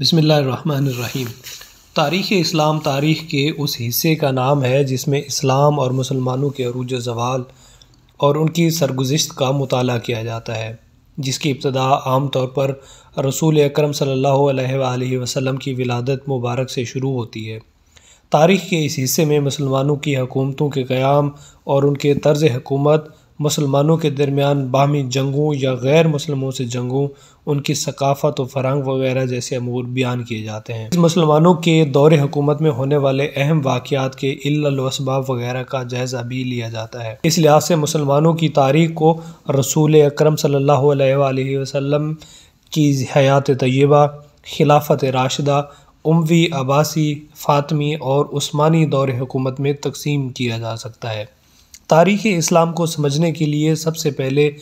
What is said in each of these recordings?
बसमीम तारीख़ इस्लाम तारीख़ के उस हिस्से का नाम है जिसमें इस्लाम और मुसलमानों के अरूज ज़वाल और उनकी सरगुज़श्त का मताल किया जाता है, जिसकी इब्तदा आम तौर पर रसूल अक्रम वसल्लम की विलादत मुबारक से शुरू होती है। तारीख़ के इस हिस्से में मुसलमानों की हकूमतों के क़्याम और उनके तर्ज हुकूमत मुसलमानों के दरमियान बाहमी जंगों या गैर मुसलमों से जंगों, उनकी सकाफ़त और फ़रंग वगैरह जैसे अमूर बयान किए जाते हैं। मुसलमानों के दौर हुकूमत में होने वाले अहम वाक़ात के इलवसबाब वगैरह का जायज़ा भी लिया जाता है। इस लिहाज से मुसलमानों की तारीख को रसूल अक्रम अलैहि वसल्लम की हयात तय्यबा खिलाफत राशदा, उमवी अब्बासी, फ़ातमी और उस्मानी दौर हुकूमत में तकसीम किया जा सकता है। तारीख़ इस्लाम को समझने के लिए सबसे पहले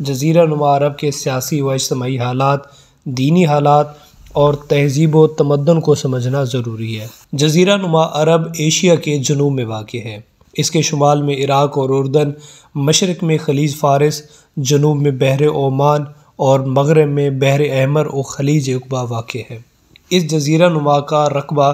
जजीरा नुमा अरब के सियासी व इज्तमी हालात, दीनी हालात और तहजीब व तमदन को समझना ज़रूरी है। जजीरा नुमा अरब एशिया के जनूब में वाक़ है। इसके शुमाल में इराक़ और उर्दन, मशरक़ में खलीज फ़ारस, जनूब में बहर ओमान और मगरब में बहर अहमर और खलीज अकबा वाक़ है। इस जजीरा नुमा का रकबा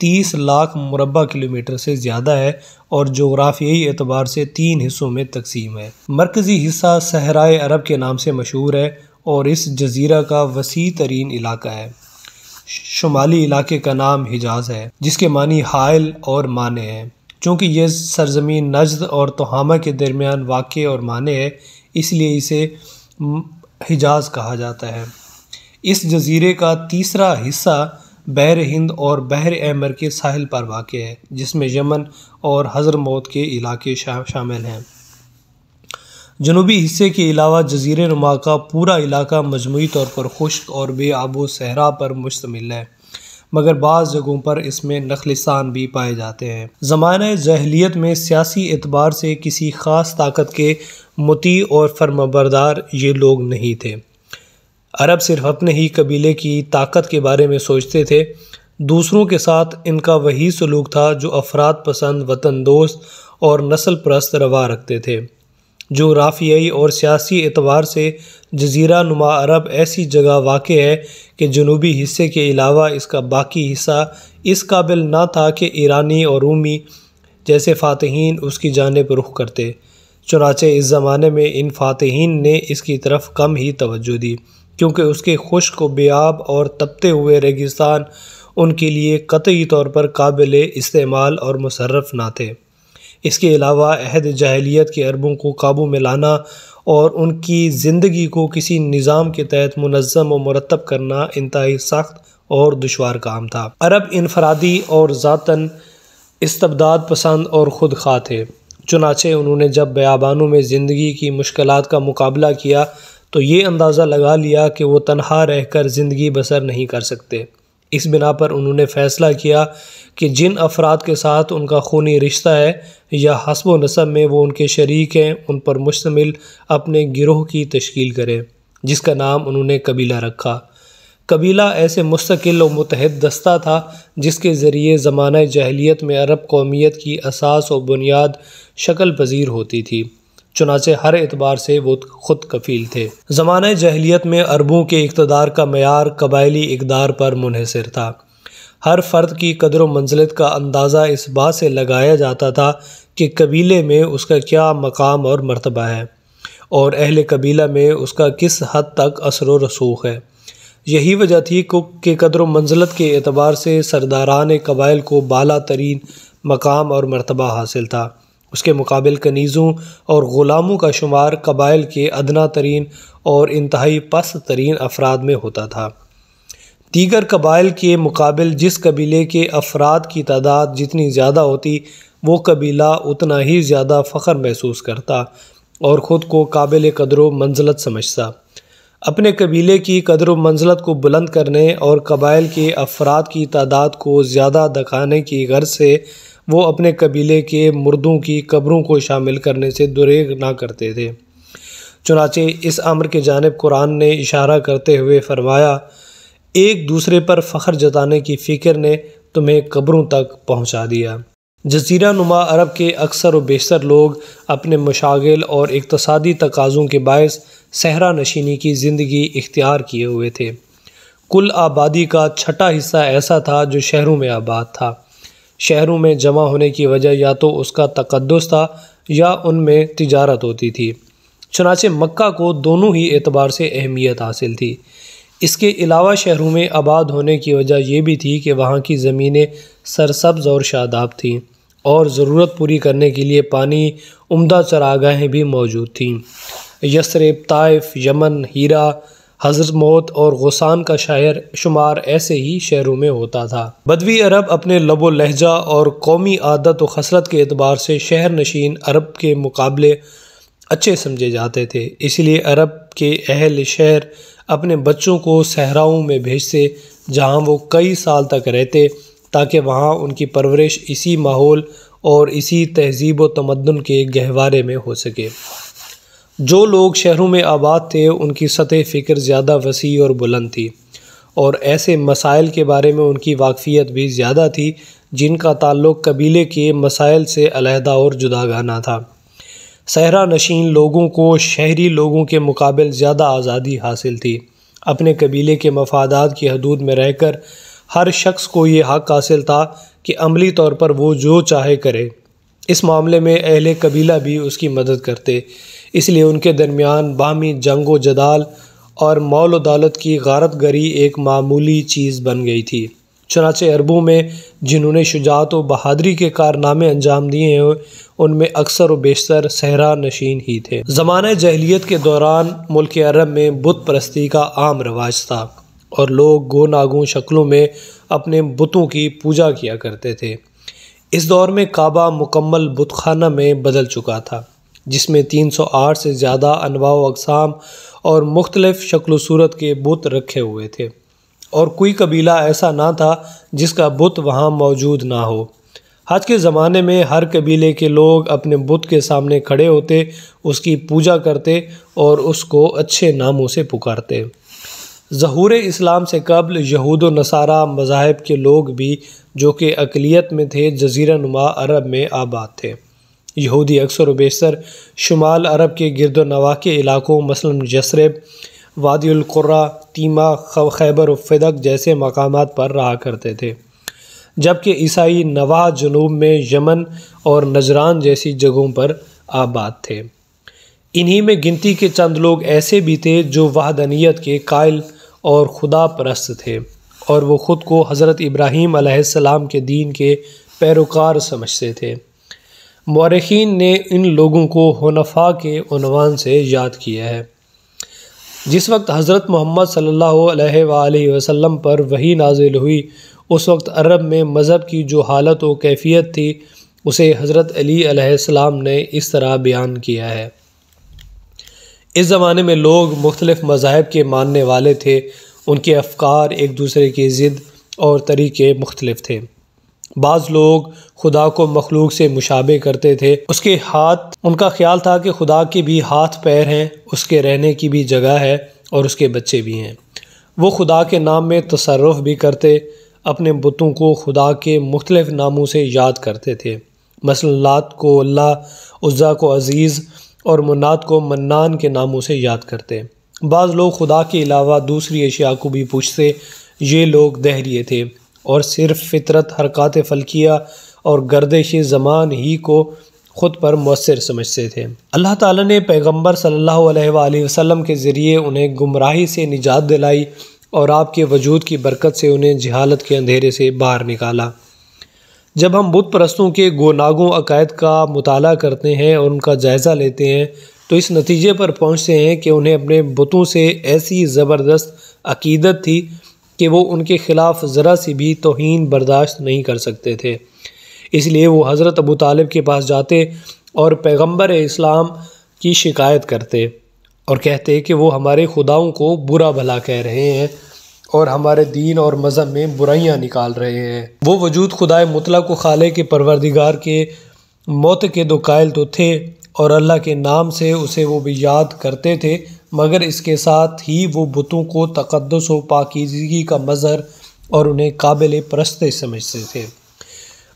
तीस लाख मुरबा किलोमीटर से ज़्यादा है और जोग्राफियाई एतबार से तीन हिस्सों में तकसीम है। मरकज़ी हिस्सा सहराए अरब के नाम से मशहूर है और इस जजीरा का वसी तरीन इलाका है। शुमाली इलाके का नाम हिजाज है, जिसके मानी हायल और माने हैं। चूँकि यह सरजमीन नजद और तोहामा के दरमियान वाक़ और माने है, इसलिए इसे हिजाज कहा जाता है। इस जजीरे का तीसरा हिस्सा बहर हिंद और बहर अमर के साहिल पर वाक़ है जिसमें यमन और हज़र मौत के इलाके शा, शामिल हैं। जनूबी हिस्से के अलावा जजीर नुमा का पूरा इलाका मजमू तौर पर खुश्क और बे बेआबो सहरा पर मुश्तमिल है मगर बाज़ जगहों पर इसमें नखलिसान भी पाए जाते हैं। ज़माना जहलीत में सियासी एतबार से किसी ख़ास ताकत के मुती और फर्मबरदार ये लोग नहीं थे। अरब सिर्फ़ अपने ही कबीले की ताकत के बारे में सोचते थे। दूसरों के साथ इनका वही सलूक था जो अफराद पसंद, वतन दोस्त और नस्ल प्रस्त रवा रखते थे। जो राफियाई और सियासी एतबार से जजीरा नुमा अरब ऐसी जगह वाक़ है कि जनूबी हिस्से के अलावा इसका बाकी हिस्सा इस काबिल ना था कि ईरानी और रूमी जैसे फ़ातहीन उसकी जानब रुख करते। चुनाचे इस ज़माने में इन फ़ातहन ने इसकी तरफ़ कम ही तवज्जो दी। क्योंकि उसके खुश्क, बेआब और तपते हुए रेगिस्तान उनके लिए कतई तौर पर काबिल इस्तेमाल और मुशर्रफ ना थे। इसके अलावा अहद जहलीत के अरबों को काबू में लाना और उनकी ज़िंदगी को किसी निज़ाम के तहत मनज़म व मरतब करना इंतहाई सख्त और दुशवार काम था। अरब इनफरादी और ज़ातन इस्तबदाद पसंद और ख़ुद खा थे। चुनाचे उन्होंने जब बयाबानों में ज़िंदगी की मुश्किल का मुकाबला किया तो ये अंदाज़ा लगा लिया कि वो तनहा रहकर ज़िंदगी बसर नहीं कर सकते। इस बिना पर उन्होंने फ़ैसला किया कि जिन अफराद के साथ उनका खूनी रिश्ता है या हसब नसब में वो उनके शरीक हैं, उन पर मुश्तमिल अपने गिरोह की तश्कील करें, जिसका नाम उन्होंने कबीला रखा। कबीला ऐसे मुस्तकिल और मुतहद दस्ता था जिसके ज़रिए ज़माना जहलीत में अरब कौमियत की असास और बुनियाद शक्ल पजीर होती थी। चुनाचे हर एतबार से वो खुद कफील थे। ज़माना जहलीत में अरबों के इकतदार का मैार कबायली इकदार पर मुनहसर था। हर फ़र्द की कदर व मंजिलत का अंदाज़ा इस बात से लगाया जाता था कि कबीले में उसका क्या मकाम और मरतबा है और अहल कबीला में उसका किस हद तक असर व रसूख है। यही वजह थी कि कदर व मंजिलत के अतबार से सरदारान कबाइल को बाला तरीन मकाम और मरतबा हासिल था। उसके मुकाबल कनीज़ों और ग़ुलामों का शुमार कबाइल के अदना तरीन और इंतहाई पस्त तरीन अफराद में होता था। दीगर कबाइल के मुकाबल जिस कबीले के अफराद की तादाद जितनी ज़्यादा होती, वो कबीला उतना ही ज़्यादा फ़ख्र महसूस करता और ख़ुद को काबिल कदर मंजिलत समझता। अपने कबीले की कदर मंजिलत को बुलंद करने और कबाइल के अफराद की तादाद को ज़्यादा दिखाने की गर्ज से वो अपने कबीले के मुर्दों की कब्रों को शामिल करने से दुरेग ना करते थे। चुनाचे इस अम्र के जानब कुरान ने इशारा करते हुए फरमाया, एक दूसरे पर फ़ख्र जताने की फ़िक्र ने तुम्हें कब्रों तक पहुँचा दिया। जजीरा नुमा अरब के अक्सर व बेशतर लोग अपने मशागिल और इकतसादी तकाज़ों के बायस सहरा नशीनी की ज़िंदगी इख्तियार किए हुए थे। कुल आबादी का छठा हिस्सा ऐसा था जो शहरों में आबाद था। शहरों में जमा होने की वजह या तो उसका तकदस था या उनमें तजारत होती थी। चनाचे मक्का को दोनों ही एतबार से अहमियत हासिल थी। इसके अलावा शहरों में आबाद होने की वजह यह भी थी कि वहाँ की ज़मीनें सरसब्ज़ और शादाब थीं और ज़रूरत पूरी करने के लिए पानी, उम्दा चरागाहें भी मौजूद थीं। यसरब, ताइफ, यमन, हीरा हज़रत मौत और गुसान का शायर शुमार ऐसे ही शहरों में होता था। बदवी अरब अपने लबो लहजा और कौमी आदत व खसरत के अतबार से शहर नशीन अरब के मुकाबले अच्छे समझे जाते थे। इसलिए अरब के अहल शहर अपने बच्चों को सहराओं में भेजते, जहाँ वो कई साल तक रहते, ताकि वहाँ उनकी परवरिश इसी माहौल और इसी तहजीब व तमदन के गहवारे में हो सके। जो लोग शहरों में आबाद थे, उनकी सतह फ़िक्र ज़्यादा वसी और बुलंद थी। और ऐसे मसाइल के बारे में उनकी वाकफियत भी ज़्यादा थी, जिनका ताल्लुक़ कबीले के मसाइल से अलहदा और जुदागाना था। सहरा नशीन लोगों को शहरी लोगों के मुकाबले ज़्यादा आज़ादी हासिल थी। अपने कबीले के मफादात की हदूद में रहकर हर शख्स को ये हक हासिल था कि अमली तौर पर वो जो चाहे करे। इस मामले में अहले कबीला भी उसकी मदद करते। इसलिए उनके दरमियान बामी जंग व जदाल और मौल अदालत की गारत गरी एक मामूली चीज़ बन गई थी। चनाचे अरबों में जिन्होंने शुजात व बहादरी के कारनामे अंजाम दिए हैं, उनमें अक्सर व बेशतर सहरा नशीन ही थे। ज़माना जहलीत के दौरान मुल्क अरब में बुत परस्ती का आम रवाज था और लोग गो नागो शक्लों में अपने बुतों की पूजा किया करते थे। इस दौर में काबा मुकम्मल बुतखाना में बदल चुका था। जिसमें 308 से ज़्यादा अनवा अकसाम और मुख्तलिफ़ शक्ल सूरत के बुत रखे हुए थे। और कोई कबीला ऐसा ना था जिसका बुत वहाँ मौजूद ना हो। आज के ज़माने में हर कबीले के लोग अपने बुत के सामने खड़े होते, उसकी पूजा करते और उसको अच्छे नामों से पुकारते। ज़हूर इस्लाम से कबल यहूद नसारा मज़ाहब के लोग भी, जो कि अकलीत में थे जजीरा नुमा अरब में आबाद थे। यहूदी अक्सर बेशतर शुमाल अरब के गिरद नवा के इलाकों, मसलन यसरब वादीकुर्रा तीमा खैबर फ़दक जैसे मकाम पर रहा करते थे। जबकि ईसाई नवा जनूब में यमन और नजरान जैसी जगहों पर आबाद थे। इन्हीं में गिनती के चंद लोग ऐसे भी थे जो वहदनीत के कायल और खुदा परस्त थे और वो ख़ुद को हज़रत इब्राहीम के दीन के पैरोकार समझते थे। मौरखीन ने इन लोगों को हनफा के उनवान से याद किया है। जिस वक्त हज़रत मोहम्मद सल्लल्लाहु अलैहि वसल्लम पर वही नाजिल हुई, उस वक्त अरब में मज़हब की जो हालत व कैफियत थी, उसे हज़रत अली अलैहिस्सलाम ने इस तरह बयान किया है। इस ज़माने में लोग मुख्तलिफ़ मज़ाहब के मानने वाले थे, उनके अफकार एक दूसरे की ज़िद और तरीक़े मुख्तलिफ़ थे। बाज़ लोग खुदा को मखलूक से मुशाबे करते थे। उसके हाथ, उनका ख्याल था कि खुदा के भी हाथ पैर हैं, उसके रहने की भी जगह है और उसके बच्चे भी हैं। वो खुदा के नाम में तसरफ़ भी करते, अपने बुतों को खुदा के मुख्तलिफ़ नामों से याद करते थे। मसलात को अल्लाह, उज़्ज़ा को अज़ीज़ और मुन्नात को मन्नान के नामों से याद करते। बाज़ लोग खुदा के अलावा दूसरी अशिया को भी पूछते, ये लोग दहरिए थे। और सिर्फ़ फितरत, हरकत, फ़लकिया और गर्दिश ज़मान ही को ख़ुद पर मौसर समझते थे। अल्लाह ताला ने पैगंबर सल्लल्लाहु अलैहि वसल्लम के ज़रिए उन्हें गुमराही से निजात दिलाई और आपके वजूद की बरकत से उन्हें जहालत के अंधेरे से बाहर निकाला। जब हम बुत परस्तों के गोनागों अकायद का मताल करते हैं और उनका जायज़ा लेते हैं तो इस नतीजे पर पहुँचते हैं कि उन्हें अपने बुतों से ऐसी ज़बरदस्त अकीदत थी कि वो उनके ख़िलाफ़ ज़रा सी भी तोहन बर्दाश्त नहीं कर सकते थे। इसलिए वो हज़रत अबू तालिब के पास जाते और पैगंबर इस्लाम की शिकायत करते और कहते कि वो हमारे खुदाओं को बुरा भला कह रहे हैं और हमारे दीन और मज़हब में बुराइयाँ निकाल रहे हैं। वो वजूद खुदाए मुतला को खाले के परवरदिगार के मौत के दो कायल तो थे और अल्लाह के नाम से उसे वो भी याद करते थे मगर इसके साथ ही वो बुतों को तकदस व पाकिजगी का मज़हर और उन्हें काबिल परस्त समझते थे।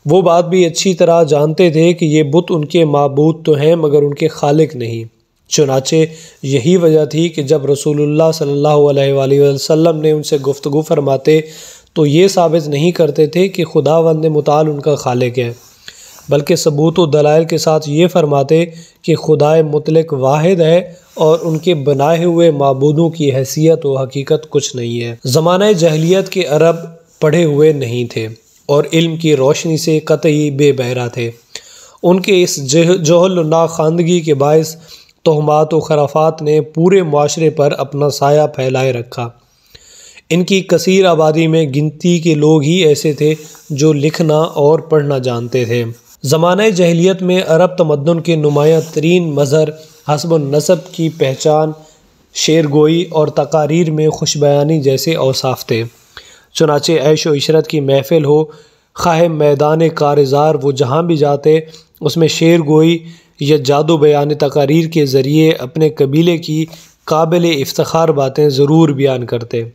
वो बात भी अच्छी तरह जानते थे कि ये बुत उनके मबूद तो हैं, मगर उनके खालिक नहीं। चुनाचे यही वजह थी कि जब रसूलुल्लाह सल्लल्लाहु अलैहि वसल्लम ने उनसे गुफ्तगु फरमाते तो ये साबित नहीं करते थे कि खुदा वंद मताल उनका खालिक है। बल्कि सबूत व दलाइल के साथ ये फरमाते कि खुदाए मुतलक वाहिद है और उनके बनाए हुए मबूदों की हैसियत व हकीकत कुछ नहीं है। ज़माना जहलीत के अरब पढ़े हुए नहीं थे और इल्म की रोशनी से कतई बेबहरा थे। उनके इस जहल नाखानदगी के बायस तोहमात व खराफात ने पूरे माशरे पर अपना साया फैलाए रखा। इनकी कसीर आबादी में गिनती के लोग ही ऐसे थे जो लिखना और पढ़ना जानते थे। ज़माना जहलीत में अरब तमदन के नुमाया तरीन मज़हर हसब नसब की पहचान शेर गोई और तकारीर में खुशबयानी जैसे अवसाफ थे। चुनाचे ऐश व इशरत की महफिल हो खाह मैदान कारजार वो जहाँ भी जाते, उसमें शेर गोई या जादू बयान तकारीर के ज़रिए अपने कबीले की काबिल इफ्तार बातें ज़रूर बयान करते।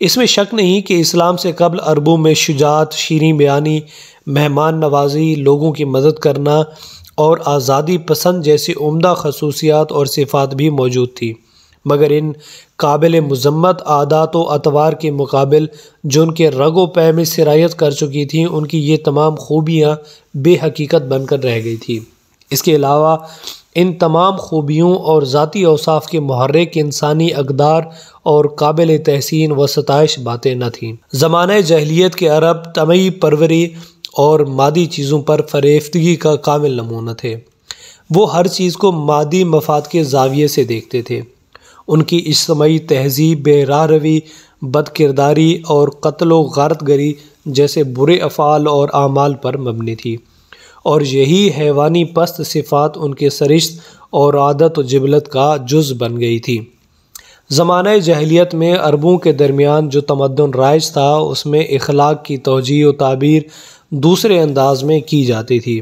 इसमें शक नहीं कि इस्लाम से कबल अरबों में शुजात, शीरी बयानी, मेहमान नवाजी, लोगों की मदद करना और आज़ादी पसंद जैसी उम्दा खसूसियात और सिफ़ात भी मौजूद थी। मगर इन काबिल मजम्मत, आदात व अतवार के मुकाबल जो उनके रगो पै में सिरायत कर चुकी थी, उनकी ये तमाम खूबियाँ बेहकीकत बनकर रह गई थी। इसके अलावा इन तमाम खूबियों और ज़ाती अवसाफ़ के महर्क इंसानी अकदार और काबिल तहसीन व सतश बातें न थीं। ज़माना जहलीत के अरब तमई परवरी और मादी चीज़ों पर फरेफ्तगी का कामिल नमूना थे। वो हर चीज़ को मादी मफाद के जाविये से देखते थे। उनकी इज्तमी तहजीब बेरा रवी बद किरदारी और कत्ल गारत गरी जैसे बुरे अफ़ाल और आमाल पर मबनी थी। और यही हैवानी पस्त सिफ़ात उनके सरिश्त और आदत व जबलत का जुज़ बन गई थी। ज़माना जहलीत में अरबों के दरमियान जो तमदन राइज था, उसमें इखलाक की तोजी व ताबीर दूसरे अंदाज में की जाती थी।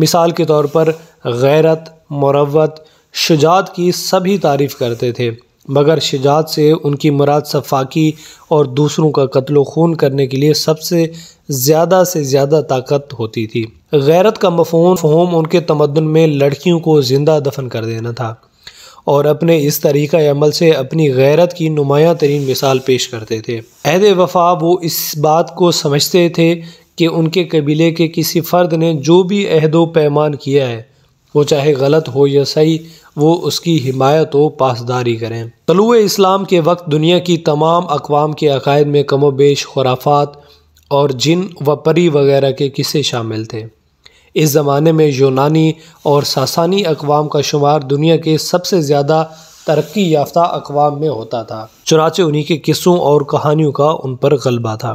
मिसाल के तौर पर गैरत मरवत शुजात की सभी तारीफ़ करते थे, मगर शजात से उनकी मुराद सफाकी और दूसरों का कत्ल खून करने के लिए सबसे ज़्यादा से ज़्यादा ताकत होती थी। गैरत का मफहूम, फ़हूम उनके तमदन में लड़कियों को ज़िंदा दफन कर देना था और अपने इस तरीक़ा अमल से अपनी गैरत की नुमाया तरीन मिसाल पेश करते थे। अहद वफा वो इस बात को समझते थे कि उनके कबीले के किसी फ़र्द ने जो भी अहदो पैमान किया है, वो चाहे गलत हो या सही, वो उसकी हिमायत व पासदारी करें। तलु इस्लाम के वक्त दुनिया की तमाम अकवाम के अकायद में कमो बेश खुराफात और जिन व परी वगैरह के किस्से शामिल थे। इस ज़माने में यूनानी और सासानी अकवाम का शुमार दुनिया के सबसे ज़्यादा तरक्की याफ्ता अकवाम में होता था। चुनाचे उन्हीं के किस्सों और कहानियों का उन पर गलबा था।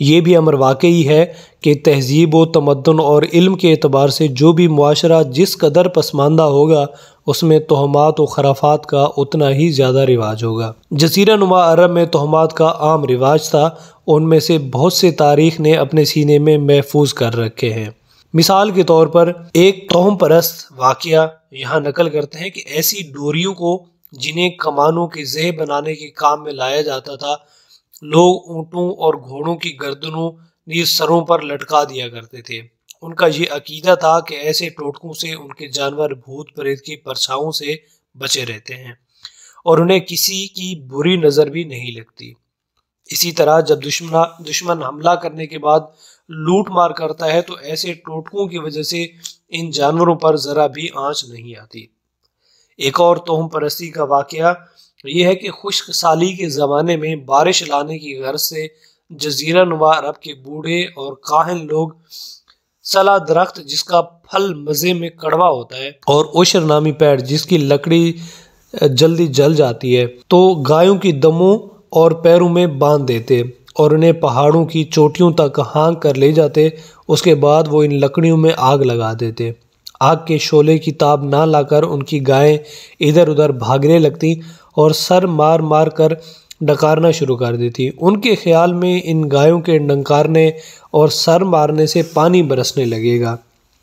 ये भी अमर वाकई है कि तहजीब व तमदन और इल्म के अतबार से जो भी मुआरा जिस कदर पसमानदा होगा, उसमें तोहमात व खराफात का उतना ही ज़्यादा रिवाज होगा। जजीरा नुमा अरब में तहमात का आम रिवाज था, उनमें से बहुत से तारीख ने अपने सीने में महफूज कर रखे हैं। मिसाल के तौर पर एक तोहम परस्त वाक़ यहाँ नकल करते हैं कि ऐसी डोरियों को जिन्हें कमानों के जह बनाने के काम में लाया जाता था लोग ऊँटों और घोड़ों की गर्दनों नीर सरों पर लटका दिया करते थे। उनका ये अकीदा था कि ऐसे टोटकों से उनके जानवर भूत प्रेत की परछाओं से बचे रहते हैं और उन्हें किसी की बुरी नज़र भी नहीं लगती। इसी तरह जब दुश्मन दुश्मन हमला करने के बाद लूट मार करता है तो ऐसे टोटकों की वजह से इन जानवरों पर ज़रा भी आँच नहीं आती। एक और तोहम परस्ती का वाक़ यह है कि खुश्क साली के ज़माने में बारिश लाने की गर्ज से जजीरा नुमा अरब के बूढ़े और काहन लोग सला दरख्त जिसका फल मज़े में कड़वा होता है और ओशर नामी पेड़ जिसकी लकड़ी जल्दी जल जाती है तो गायों की दमों और पैरों में बाँध देते और उन्हें पहाड़ों की चोटियों तक हाँक कर ले जाते, उसके बाद वो इन लकड़ियों में आग लगा देते। आग के शोले की ताब ना लाकर उनकी गायें इधर उधर भागने लगती और सर मार मार कर डकारना शुरू कर देती। उनके ख्याल में इन गायों के डंकारने और सर मारने से पानी बरसने लगेगा।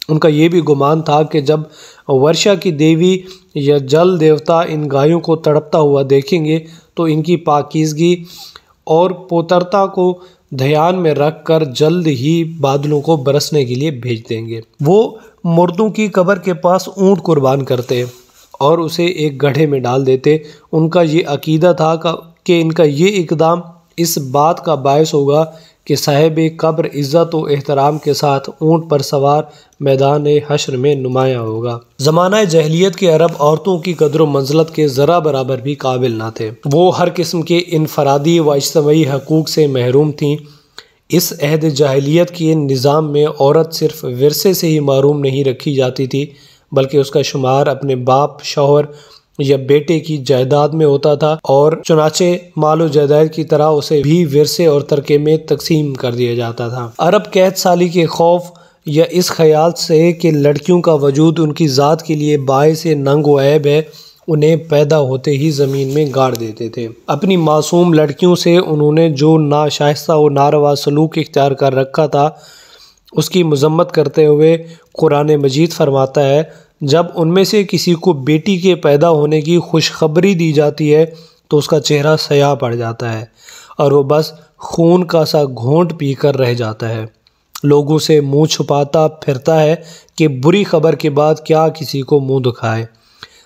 उनका ये भी गुमान था कि जब वर्षा की देवी या जल देवता इन गायों को तड़पता हुआ देखेंगे तो इनकी पाकिजगी और पोतरता को ध्यान में रख कर जल्द ही बादलों को बरसने के लिए भेज देंगे। वो मुर्दों की कब्र के पास ऊँट कुर्बान करते और उसे एक गढ़े में डाल देते। उनका ये अकीदा था कि इनका ये इकदाम इस बात का बायस होगा कि साहेब कब्र इज़्ज़त व एहतराम के साथ ऊँट पर सवार मैदान हशर में नुमाया होगा। ज़माना जहलीत के अरब औरतों की कदर मंजलत के ज़रा बराबर भी काबिल ना थे। वो हर किस्म के इनफरादी व इज्तमी हकूक़ से महरूम थीं। इस अहद जाहलीत के निज़ाम में औरत सिर्फ़ विरसे से ही मरूम नहीं रखी जाती थी, बल्कि उसका शुमार अपने बाप शोहर या बेटे की जायदाद में होता था और चुनाचे मालो जायदाद की तरह उसे भी विरसे और तरके में तकसीम कर दिया जाता था। अरब कैद साली के खौफ या इस ख्याल से कि लड़कियों का वजूद उनकी ज़ात के लिए बायस नंग व ऐब है, उन्हें पैदा होते ही ज़मीन में गाड़ देते थे। अपनी मासूम लड़कियों से उन्होंने जो नाशाइस्ता और नारवा सलूक इख्तियार कर रखा था, उसकी मजम्मत करते हुए कुरान मजीद फरमाता है जब उनमें से किसी को बेटी के पैदा होने की खुशखबरी दी जाती है तो उसका चेहरा सया पड़ जाता है और वो बस खून का सा घोंट पीकर रह जाता है। लोगों से मुँह छुपाता फिरता है कि बुरी खबर के बाद क्या किसी को मुँह दुखाए।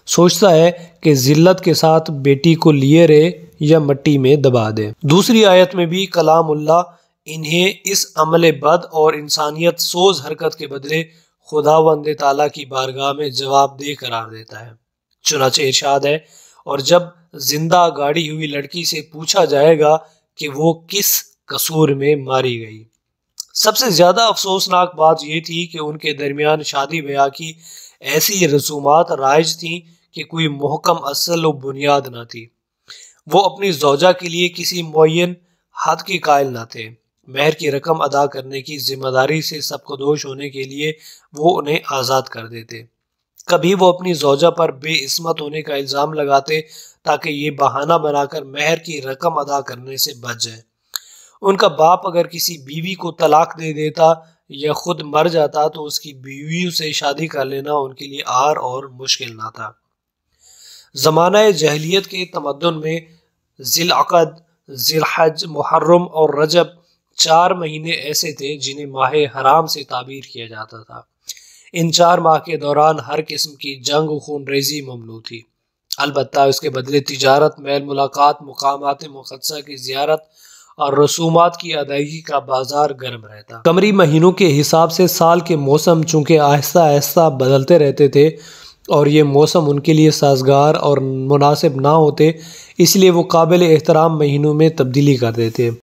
सोचता है कि ज़िल्लत के साथ बेटी को लिए रहे या मट्टी में दबा दे। दूसरी आयत में भी कलामुल्ला इन्हें इस अमल बद और इंसानियत सोज हरकत के बदले खुदा वंद ताला की बारगाह में जवाब दे करार देता है। चुनाचे इर्शाद है, और जब ज़िंदा गाड़ी हुई लड़की से पूछा जाएगा कि वो किस कसूर में मारी गई। सबसे ज़्यादा अफसोसनाक बात यह थी कि उनके दरमियान शादी ब्याह की ऐसी रसूमात राइज थी कि कोई महकम असल व बुनियाद ना थी। वो अपनी जौजा के लिए किसी मुन हद के कायल ना थे। महर की रकम अदा करने की ज़िम्मेदारी से सबको दोष होने के लिए वो उन्हें आज़ाद कर देते। कभी वो अपनी जौजा पर बेइस्मत होने का इल्ज़ाम लगाते ताकि ये बहाना बनाकर महर की रकम अदा करने से बच जाए। उनका बाप अगर किसी बीवी को तलाक दे देता या खुद मर जाता तो उसकी बीवी से शादी कर लेना उनके लिए आर और मुश्किल ना था। ज़माना जहलीत के तमदन में ज़िलअक़द, ज़िलहज, मुहर्रम और रजब चार महीने ऐसे थे जिन्हें माह हराम से ताबीर किया जाता था। इन चार माह के दौरान हर किस्म की जंग खून रेजी ममनू थी। अलबत् उसके बदले तजारत मेल मुलाकात मकाम मुखदसा की जियारत और रसूमात की अदायगी का बाज़ार गर्म रहता। कमरी महीनों के हिसाब से साल के मौसम चूँकि आहिस्ता आहिस्ता बदलते रहते थे और ये मौसम उनके लिए साजगार और मुनासिब ना होते, इसलिए वो काबिल एहतराम महीनों में तब्दीली कर देते।